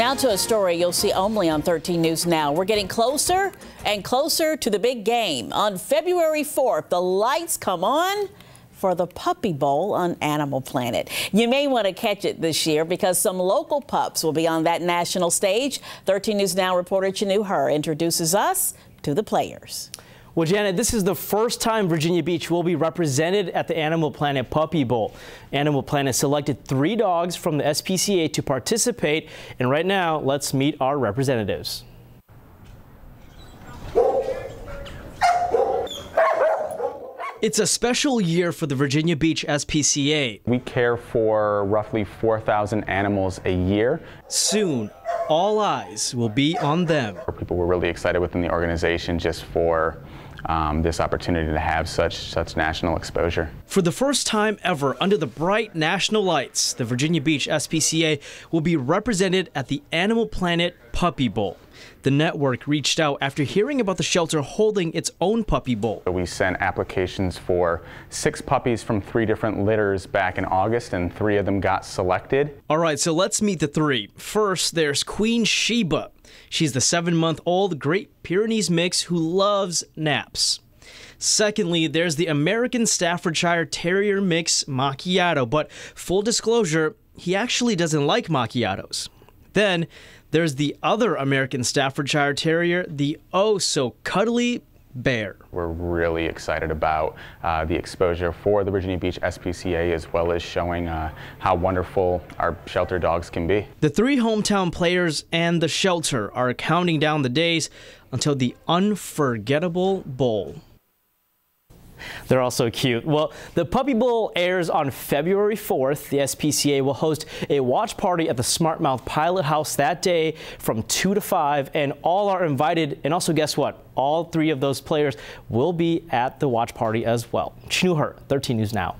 Now to a story you'll see only on 13 News Now. We're getting closer and closer to the big game. On February 4th, the lights come on for the Puppy Bowl on Animal Planet. You may want to catch it this year because some local pups will be on that national stage. 13 News Now reporter Chenue Her introduces us to the players. Well, Janet, this is the first time Virginia Beach will be represented at the Animal Planet Puppy Bowl. Animal Planet selected three dogs from the SPCA to participate, and right now, let's meet our representatives. It's a special year for the Virginia Beach SPCA. We care for roughly 4,000 animals a year. Soon, all eyes will be on them. People were really excited within the organization just for um, this opportunity to have such such national exposure. For the first time ever, under the bright national lights, the Virginia Beach SPCA will be represented at the Animal Planet Puppy Bowl. The network reached out after hearing about the shelter holding its own puppy bowl. We sent applications for six puppies from three different litters back in August, and three of them got selected. All right, so let's meet the three. First, there's Queen Sheba. She's the seven month old Great Pyrenees mix who loves naps. Secondly, there's the American Staffordshire Terrier mix Macchiato, but full disclosure, he actually doesn't like macchiatos. Then there's the other American Staffordshire Terrier, the oh so cuddly bear. We're really excited about uh, the exposure for the Virginia Beach SPCA as well as showing uh, how wonderful our shelter dogs can be. The three hometown players and the shelter are counting down the days until the unforgettable bowl. They're also cute. Well, the Puppy Bowl airs on February 4th. The SPCA will host a watch party at the Smartmouth Pilot House that day from 2 to 5, and all are invited. And also, guess what? All three of those players will be at the watch party as well. Chenue Her, 13 News Now.